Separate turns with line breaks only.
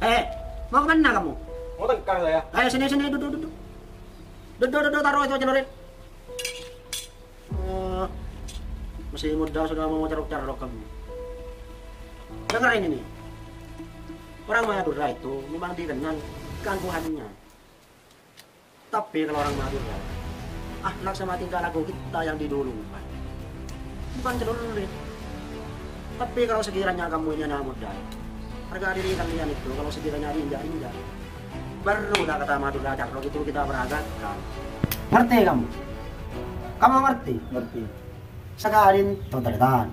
Eh, mau ke mana kamu?
Mau tengkar saya.
Ayo sini sini duduk duduk. Duduk duduk taruh itu aja Nurin. Oh, masih muda sudah mau carok-carok kamu. Dengar ini nih. Orang Madura itu memang dikenal keangkuhannya. Tapi kalau orang Madura, akhlak sama tingkah laku kita yang didulukan. Bukan celurit. Tapi kalau sekiranya kamu ini anak muda, harga diri kalian itu kalau sekiranya indah-indah, baru dah kata Madura Carlok itu kita beragakkan. Ngerti kamu? Kamu ngerti?
Ngerti.
Sekalin tontonan.